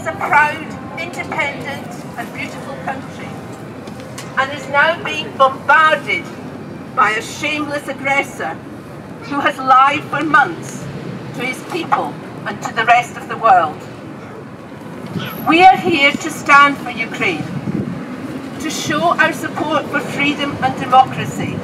is a proud, independent and beautiful country and is now being bombarded by a shameless aggressor who has lied for months to his people and to the rest of the world. We are here to stand for Ukraine, to show our support for freedom and democracy,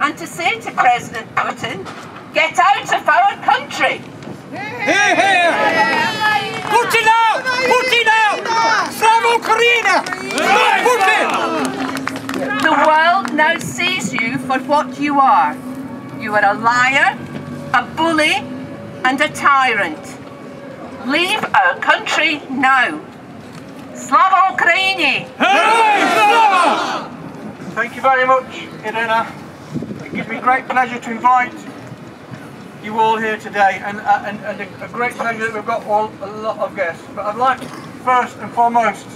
and to say to President Putin, get out of our country! Here, here! Putin out! Putin out! Slava Ukraina! Putin! The world now sees you for what you are. You are a liar, a bully, and a tyrant. Leave our country now. Slava Ukraini! Thank you very much, Irina. It gives me great pleasure to invite you all here today, and, uh, and, and a, great pleasure that we've got all a lot of guests. But I'd like first and foremost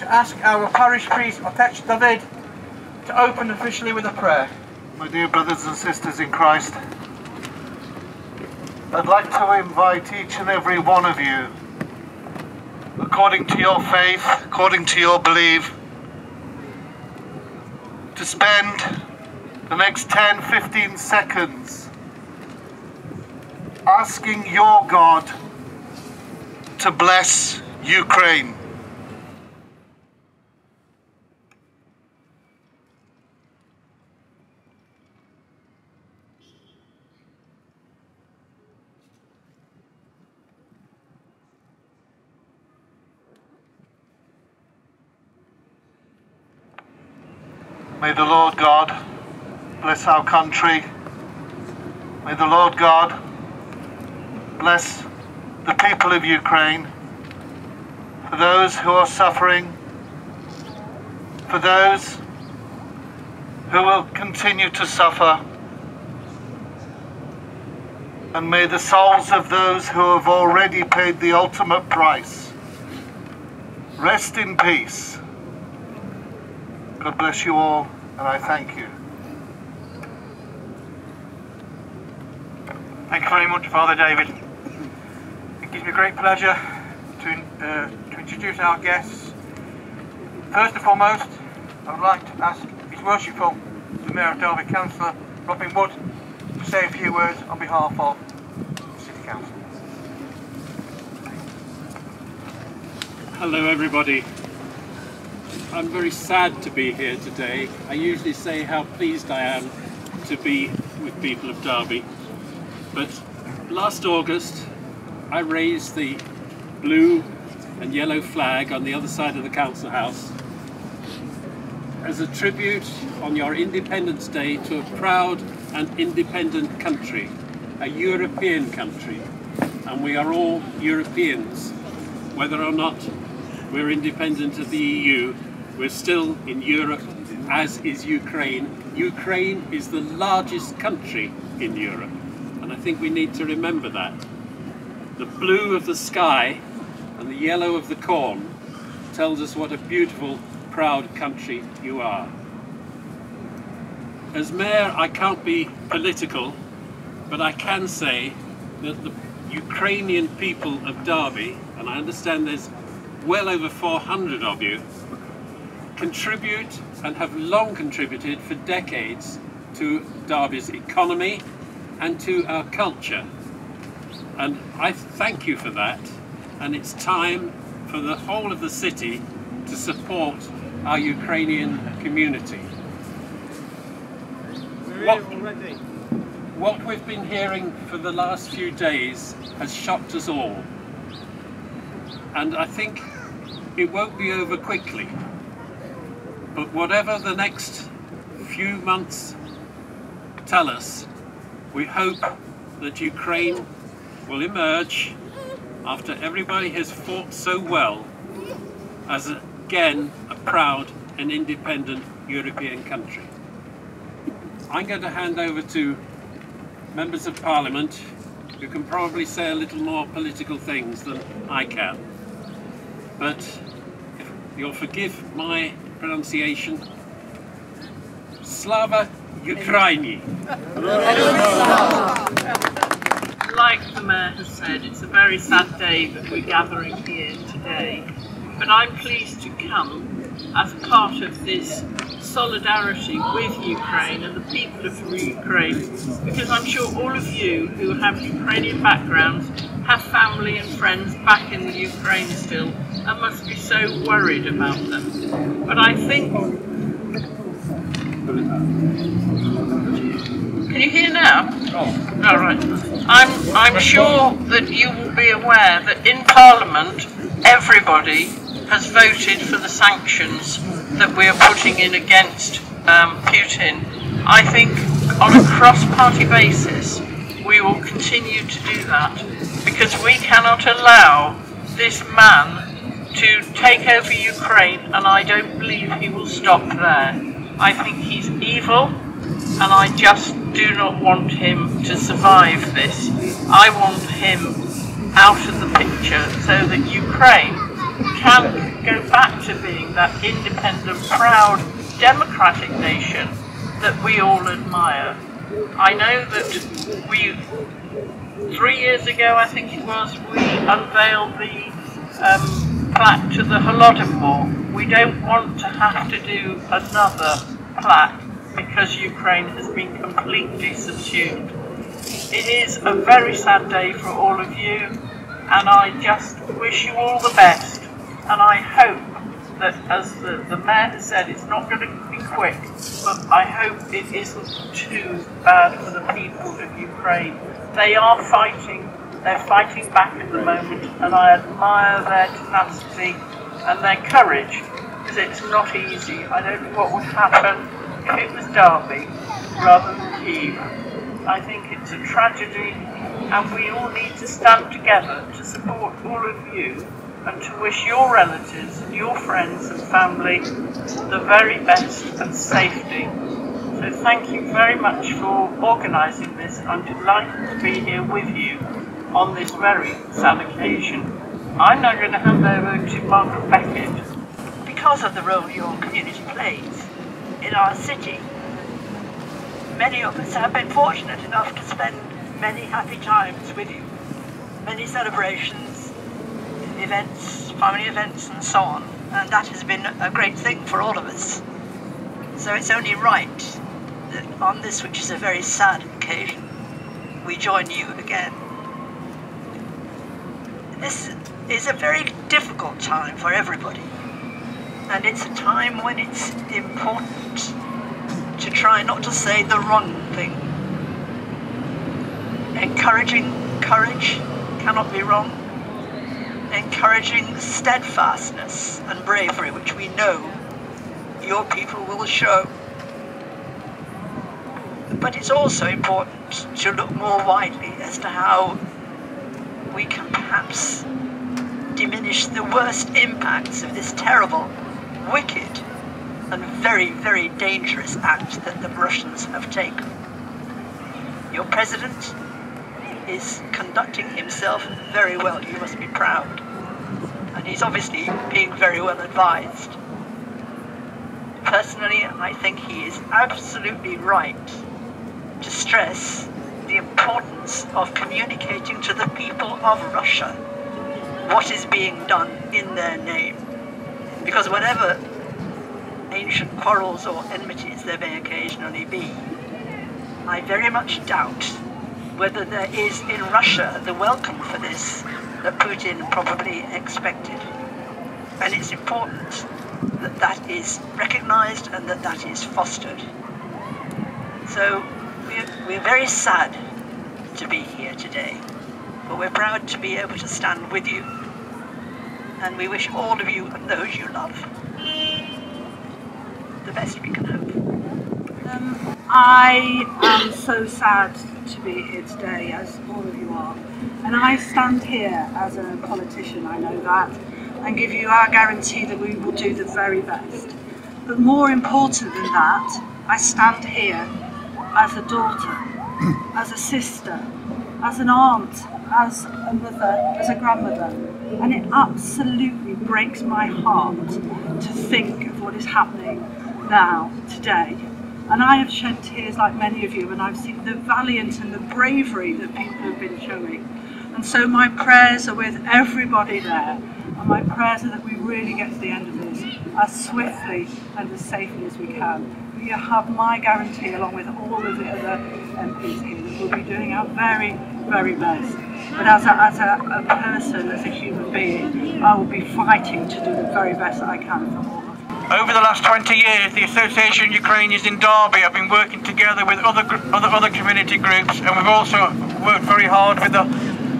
to ask our parish priest, Otech David, to open officially with a prayer. My dear brothers and sisters in Christ, I'd like to invite each and every one of you, according to your faith, according to your belief, to spend the next 10 15 seconds asking your God to bless Ukraine. May the Lord God bless our country. May the Lord God bless the people of Ukraine, for those who are suffering, for those who will continue to suffer, and may the souls of those who have already paid the ultimate price rest in peace. God bless you all, and I thank you. Thank you very much, Father David. It gives me great pleasure to, uh, to introduce our guests. First and foremost, I would like to ask His Worshipful, the Mayor of Derby Councillor, Robin Wood, to say a few words on behalf of the City Council. Hello everybody. I'm very sad to be here today. I usually say how pleased I am to be with people of Derby. But last August I raised the blue and yellow flag on the other side of the council house as a tribute on your Independence Day to a proud and independent country, a European country. And we are all Europeans, whether or not we're independent of the EU, we're still in Europe, as is Ukraine. Ukraine is the largest country in Europe, and I think we need to remember that. The blue of the sky and the yellow of the corn tells us what a beautiful, proud country you are. As mayor, I can't be political, but I can say that the Ukrainian people of Derby, and I understand there's well over 400 of you, contribute and have long contributed for decades to Derby's economy and to our culture. And I thank you for that. And it's time for the whole of the city to support our Ukrainian community. What, what we've been hearing for the last few days has shocked us all. And I think it won't be over quickly. But whatever the next few months tell us, we hope that Ukraine will emerge after everybody has fought so well as again a proud and independent European country. I'm going to hand over to members of parliament who can probably say a little more political things than I can. But if you'll forgive my pronunciation, Slava Ukraini. Like the Mayor has said, it's a very sad day that we're gathering here today. But I'm pleased to come as part of this solidarity with Ukraine and the people of Ukraine because I'm sure all of you who have Ukrainian backgrounds have family and friends back in the Ukraine still and must be so worried about them. But I think can you hear now? Oh. All right. I'm I'm sure that you will be aware that in Parliament everybody has voted for the sanctions that we are putting in against um, Putin. I think on a cross-party basis we will continue to do that because we cannot allow this man to take over Ukraine and I don't believe he will stop there. I think he's evil and I just do not want him to survive this. I want him out of the picture so that Ukraine can go back to being that independent, proud, democratic nation that we all admire. I know that we, three years ago I think it was, we unveiled the um, plaque to the Holodomor. We don't want to have to do another plaque because Ukraine has been completely subsumed. It is a very sad day for all of you and I just wish you all the best and I hope that as the, the mayor has said it's not going to be quick but I hope it isn't too bad for the people of Ukraine. They are fighting, they're fighting back at the moment and I admire their tenacity and their courage because it's not easy. I don't know what would happen it was Derby rather than Kiev. I think it's a tragedy and we all need to stand together to support all of you and to wish your relatives, and your friends and family the very best and safety. So thank you very much for organising this. I'm delighted to be here with you on this very sad occasion. I'm now going to hand over to Margaret Beckett. Because of the role your community plays in our city, many of us have been fortunate enough to spend many happy times with you. Many celebrations, events, family events and so on. And that has been a great thing for all of us. So it's only right that on this, which is a very sad occasion, we join you again. This is a very difficult time for everybody. And it's a time when it's important to try not to say the wrong thing. Encouraging courage cannot be wrong. Encouraging steadfastness and bravery, which we know your people will show. But it's also important to look more widely as to how we can perhaps diminish the worst impacts of this terrible, wicked, and very, very dangerous act that the Russians have taken. Your president is conducting himself very well. You must be proud. And he's obviously being very well advised. Personally, I think he is absolutely right to stress the importance of communicating to the people of Russia what is being done in their name. Because whatever ancient quarrels or enmities there may occasionally be, I very much doubt whether there is in Russia the welcome for this that Putin probably expected. And it's important that that is recognized and that that is fostered. So we're, we're very sad to be here today, but we're proud to be able to stand with you. And we wish all of you and those you love the best we can hope. Um, I am so sad to be here today, as all of you are. And I stand here as a politician, I know that, and give you our guarantee that we will do the very best. But more important than that, I stand here as a daughter, as a sister, as an aunt, as a mother, as a grandmother. And it absolutely breaks my heart to think of what is happening now, today. And I have shed tears like many of you, and I've seen the valiant and the bravery that people have been showing. And so my prayers are with everybody there, and my prayers are that we really get to the end of this as swiftly and as safely as we can. You have my guarantee, along with all of the other MPs here, that we'll be doing our very, very best. But as a, as a, a person, as a human being, I will be fighting to do the very best that I can for all of. Over the last 20 years, the Association Ukrainians in Derby have been working together with other other, other community groups, and we've also worked very hard with the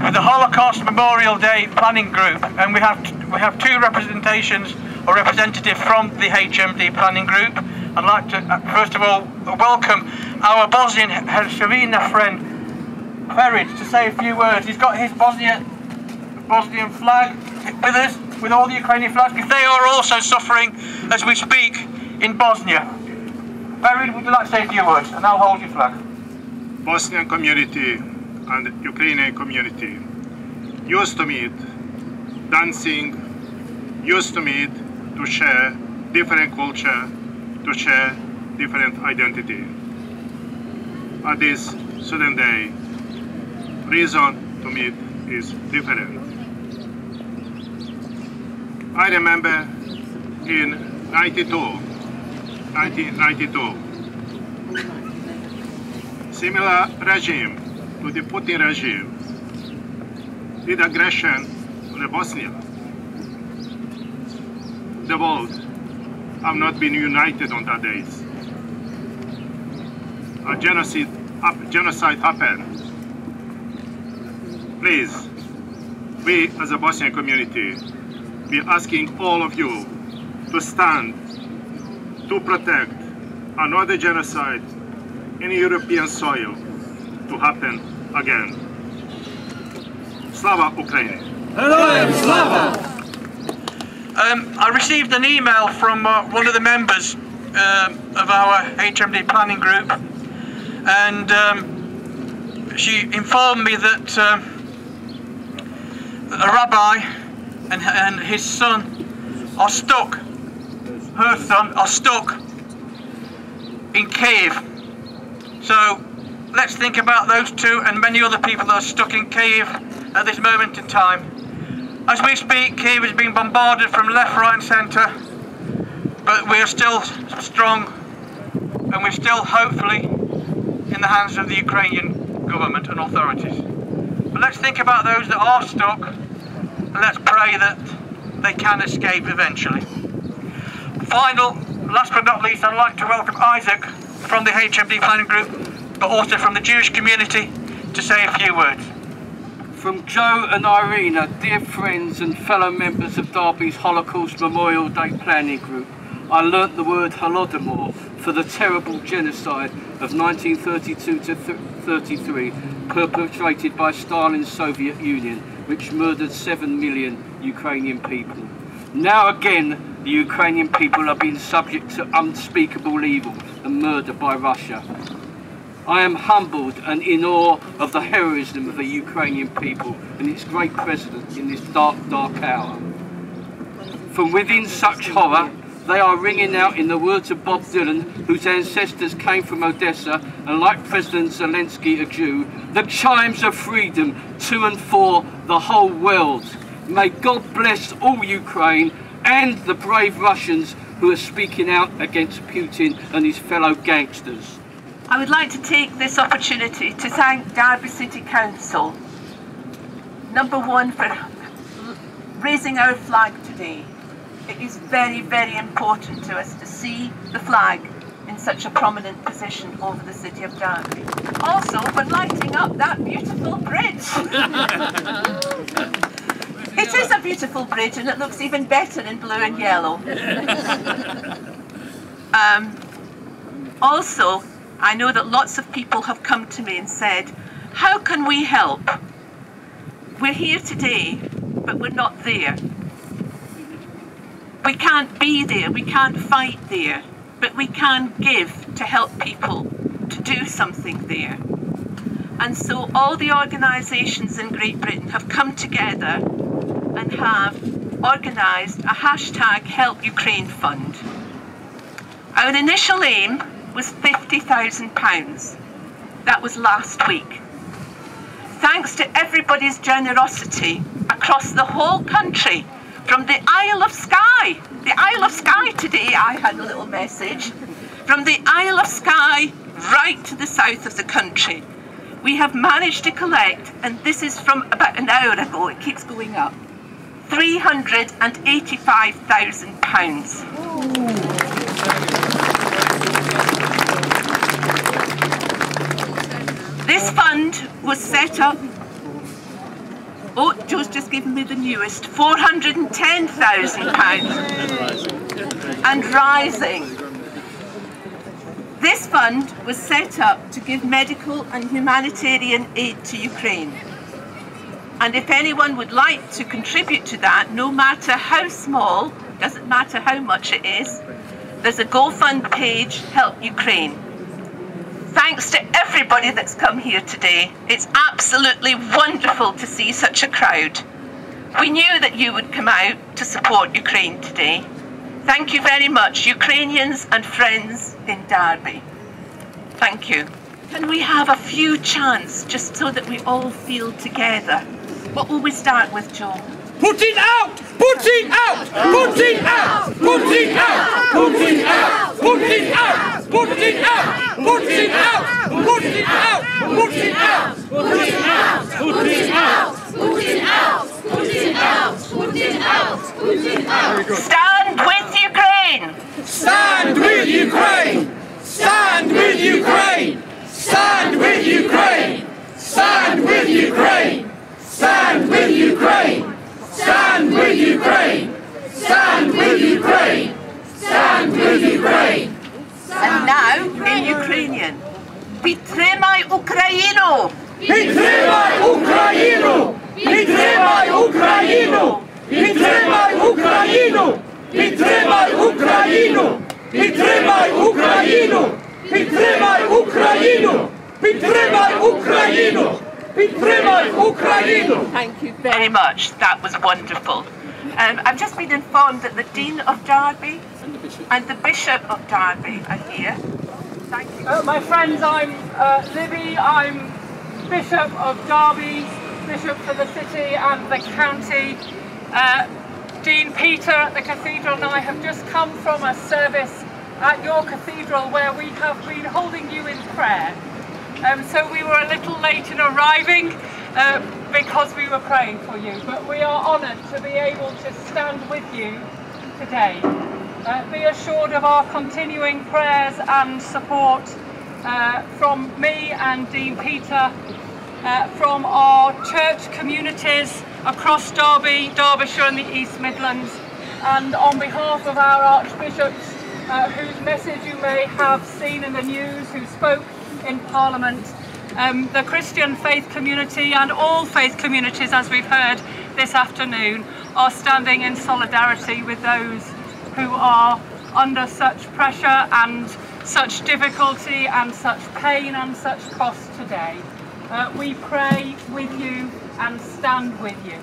with the Holocaust Memorial Day Planning Group, and we have we have two representations or representative from the HMD Planning Group. I'd like to uh, first of all welcome our Bosnian Herzegovina friend Ferid to say a few words. He's got his Bosnia Bosnian flag with us, with all the Ukrainian flags, because they are also suffering as we speak in Bosnia. Ferid, would you like to say a few words? And I'll hold your flag. Bosnian community and Ukrainian community used to meet, dancing, used to meet to share different culture, to share different identity. At this sudden day, reason to me is different. I remember in 92, 1992, similar regime to the Putin regime did aggression on the Bosnia. The world have not been united on that days. A genocide, genocide happened. Please, we as a Bosnian community, we are asking all of you to stand to protect another genocide in European soil to happen again. Slava Ukraini! Um, I received an email from uh, one of the members um, of our HMD planning group, and um, she informed me that um, a rabbi and, and his son are stuck. Her son are stuck in Kiev. So let's think about those two and many other people that are stuck in Kiev at this moment in time. As we speak, Kiev is being bombarded from left, right, and centre, but we are still strong and we're still hopefully in the hands of the Ukrainian government and authorities. But let's think about those that are stuck and let's pray that they can escape eventually. Final, last but not least, I'd like to welcome Isaac from the HMD Planning Group, but also from the Jewish community to say a few words. From Joe and Irina, dear friends and fellow members of Derby's Holocaust Memorial Day Planning Group, I learnt the word Holodomor for the terrible genocide of 1932 to 33 perpetrated by Stalin's Soviet Union, which murdered 7 million Ukrainian people. Now again, the Ukrainian people are being subject to unspeakable evil and murder by Russia. I am humbled and in awe of the heroism of the Ukrainian people and its great president in this dark, dark hour. From within such horror, they are ringing out in the words of Bob Dylan, whose ancestors came from Odessa, and like President Zelensky, a Jew, the chimes of freedom to and for the whole world. May God bless all Ukraine and the brave Russians who are speaking out against Putin and his fellow gangsters. I would like to take this opportunity to thank Derby City Council, number one, for raising our flag today. It is very, very important to us to see the flag in such a prominent position over the city of Derby. Also, for lighting up that beautiful bridge. it is a beautiful bridge and it looks even better in blue and yellow. um, also, I know that lots of people have come to me and said, How can we help? We're here today, but we're not there. We can't be there, we can't fight there, but we can give to help people to do something there. And so all the organisations in Great Britain have come together and have organised a hashtag Help Ukraine Fund. Our initial aim was £50,000. That was last week. Thanks to everybody's generosity across the whole country, from the Isle of Skye, the Isle of Skye today, I had a little message, from the Isle of Skye right to the south of the country. We have managed to collect, and this is from about an hour ago, it keeps going up, £385,000. This fund was set up, oh, Joe's just given me the newest, £410,000 and rising. This fund was set up to give medical and humanitarian aid to Ukraine. And if anyone would like to contribute to that, no matter how small, doesn't matter how much it is, there's a GoFund page, Help Ukraine. Thanks to everybody that's come here today. It's absolutely wonderful to see such a crowd. We knew that you would come out to support Ukraine today. Thank you very much, Ukrainians and friends in Derby. Thank you. Can we have a few chants just so that we all feel together? What will we start with, Joe? Putin out! Putin out! Putin out! Putin out! Putin out! Putin out! Putin out! Putin out! Putin out! Putin out! Putin out! Putin out! Putin out! Putin out! Putin out! Putin out! Stand with Ukraine! Stand with Ukraine! Stand with Ukraine! Україну! Підтримай Україну! Підтримай Україну! Підтримай Україну! Підтримай Україну! Підтримай Україну! Підтримай Україну! Підтримай Україну! Підтримай Україну! Thank you very much. That was wonderful. Um, I've just been informed that the Dean of Derby and the Bishop of Derby are here. Thank you. Uh, my friends, I'm uh, Libby. I'm Bishop of Derby, Bishop for the city and the county. Uh, Dean Peter at the cathedral and I have just come from a service at your cathedral where we have been holding you in prayer. Um, so we were a little late in arriving uh, because we were praying for you, but we are honoured to be able to stand with you today. Uh, be assured of our continuing prayers and support uh, from me and Dean Peter, uh, from our church communities across Derby, Derbyshire and the East Midlands, and on behalf of our archbishops, uh, whose message you may have seen in the news, who spoke in Parliament, um, the Christian faith community and all faith communities, as we've heard this afternoon, are standing in solidarity with those who are under such pressure and such difficulty and such pain and such cost today. Uh, we pray with you and stand with you.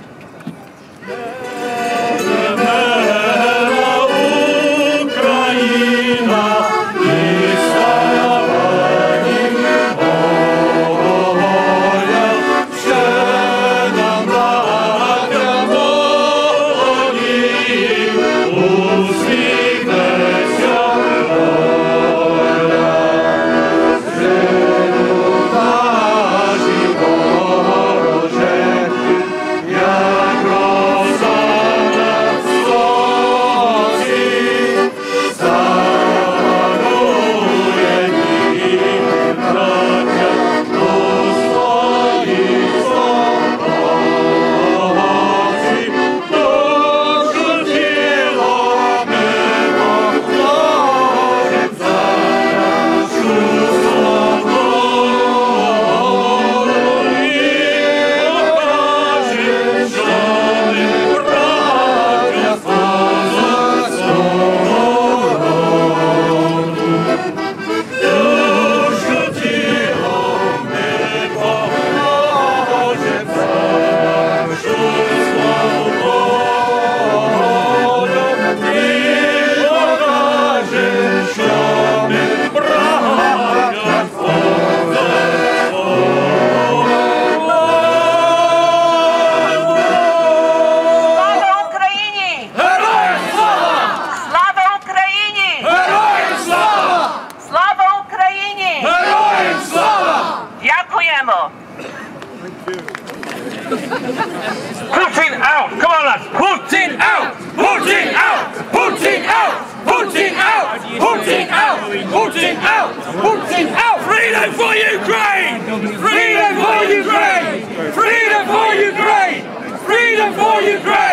Putin out! Come on, lads! Putin out! Putin out! Putin out! Putin out! Putin out! Putin out! Putin out! Freedom for Ukraine! Freedom for Ukraine! Freedom for Ukraine! Freedom for Ukraine!